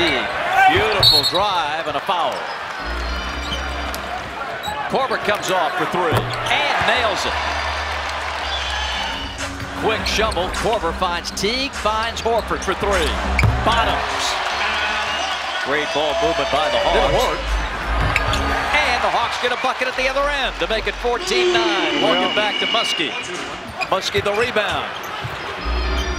Teague. Beautiful drive and a foul. Korver comes off for three and nails it. Quick shovel. Korver finds Teague, finds Horford for three. Bottoms. Great ball movement by the Hawks. And the Hawks get a bucket at the other end to make it 14-9. Logan back to Muskie. Muskie the rebound.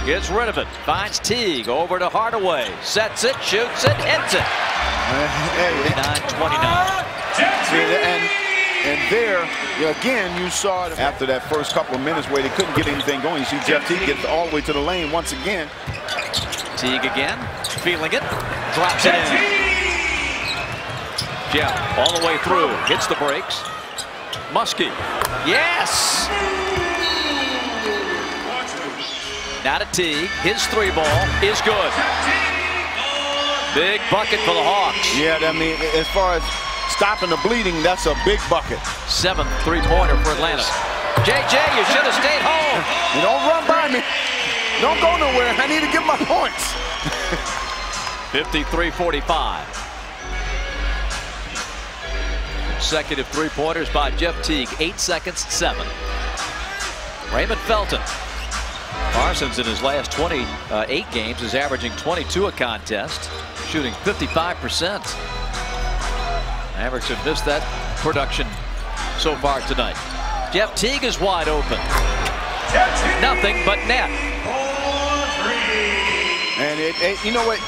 Gets rid of it. Finds Teague over to Hardaway. Sets it, shoots it, hits it. Uh, hey, 9-29. And and there, again, you saw it after that first couple of minutes where they couldn't get anything going. You see Jeff Teague get all the way to the lane once again. Teague again, feeling it, drops it in. Jeff all the way through, hits the brakes. Muskie, yes! Now to Teague, his three ball is good. Big bucket for the Hawks. Yeah, I mean, as far as stopping the bleeding, that's a big bucket. Seventh three-pointer for Atlanta. JJ, you should have stayed home. You don't run by me. Don't go nowhere. I need to get my points. 53-45. Consecutive three-pointers by Jeff Teague. Eight seconds, seven. Raymond Felton. Parsons in his last 28 games is averaging 22 a contest, shooting 55%. Mavericks have missed that production so far tonight. Jeff Teague is wide open. Nothing but net. And it, it, you know what?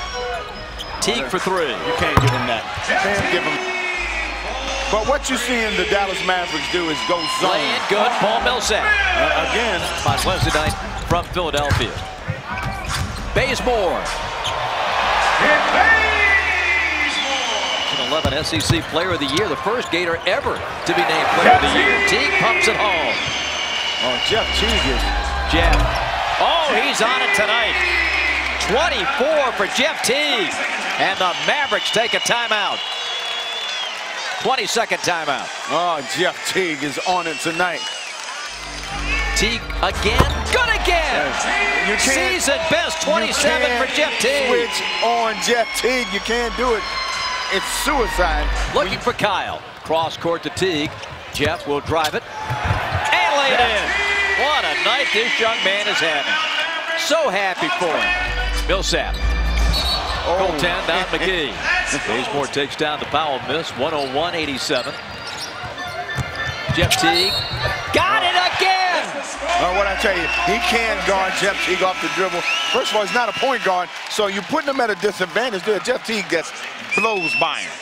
Teague for three. You can't give him that. Can't give him. But what you see in the Dallas Mavericks do is go zone. Laying good, Paul Millsap. Uh, again. On Wednesday night from Philadelphia. Bazemore. 11 SEC Player of the Year, the first Gator ever to be named Player of the Year. Teague pumps it home. Oh, Jeff Teague is. Jeff. Oh, he's on it tonight. 24 for Jeff Teague. And the Mavericks take a timeout. 20-second timeout. Oh, Jeff Teague is on it tonight. Teague again. Good again. You can't, Season best 27 for Jeff Teague. Switch on Jeff Teague. You can't do it. It's suicide. Looking for Kyle. Cross court to Teague. Jeff will drive it. And lay it in. What a night this young man is having. So happy for him. Millsap. Oh. Goaltend down McGee. Bazemore takes down the foul miss. 101-87. Jeff Teague. Got it! Uh, what I tell you, he can guard Jeff Teague off the dribble. First of all, he's not a point guard, so you're putting him at a disadvantage there. Jeff Teague gets blows by him.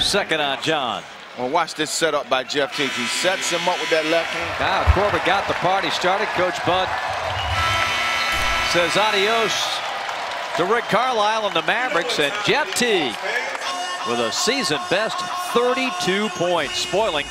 Second on John. Well, watch this setup by Jeff Teague. He sets him up with that left hand. Now Korver got the party started. Coach Bud says adios to Rick Carlisle and the Mavericks and Jeff Teague with a season best 32 points, spoiling